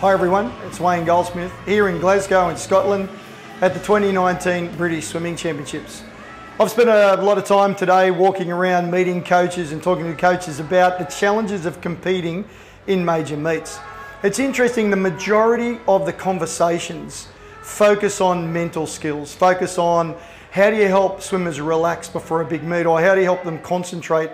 Hi everyone, it's Wayne Goldsmith here in Glasgow in Scotland at the 2019 British Swimming Championships. I've spent a lot of time today walking around meeting coaches and talking to coaches about the challenges of competing in major meets. It's interesting, the majority of the conversations focus on mental skills, focus on how do you help swimmers relax before a big meet or how do you help them concentrate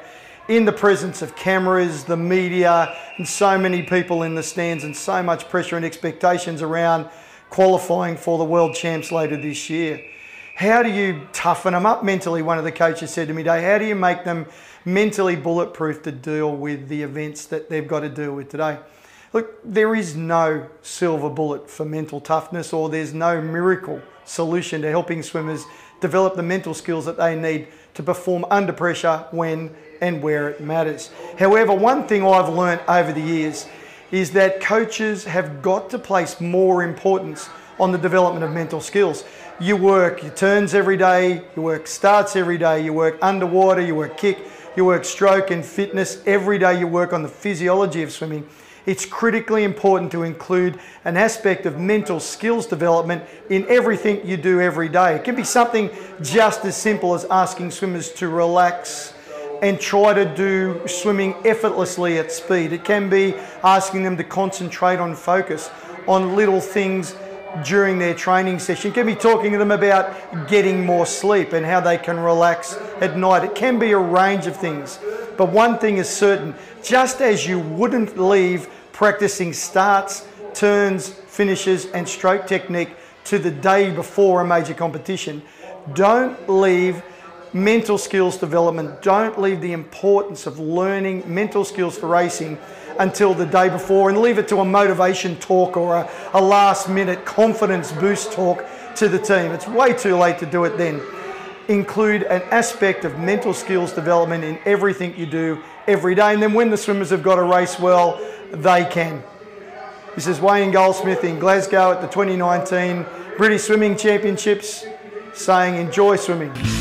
in the presence of cameras, the media, and so many people in the stands, and so much pressure and expectations around qualifying for the world champs later this year. How do you toughen them up mentally? One of the coaches said to me today, How do you make them mentally bulletproof to deal with the events that they've got to deal with today? Look, there is no silver bullet for mental toughness, or there's no miracle solution to helping swimmers develop the mental skills that they need to perform under pressure when and where it matters. However, one thing I've learnt over the years is that coaches have got to place more importance on the development of mental skills. You work your turns every day, you work starts every day, you work underwater, you work kick, you work stroke and fitness. Every day you work on the physiology of swimming. It's critically important to include an aspect of mental skills development in everything you do every day. It can be something just as simple as asking swimmers to relax and try to do swimming effortlessly at speed. It can be asking them to concentrate on focus on little things during their training session. It can be talking to them about getting more sleep and how they can relax at night. It can be a range of things. But one thing is certain just as you wouldn't leave practicing starts, turns, finishes, and stroke technique to the day before a major competition, don't leave mental skills development. Don't leave the importance of learning mental skills for racing until the day before and leave it to a motivation talk or a, a last minute confidence boost talk to the team. It's way too late to do it then. Include an aspect of mental skills development in everything you do every day. And then when the swimmers have got to race well, they can. This is Wayne Goldsmith in Glasgow at the 2019 British Swimming Championships saying enjoy swimming.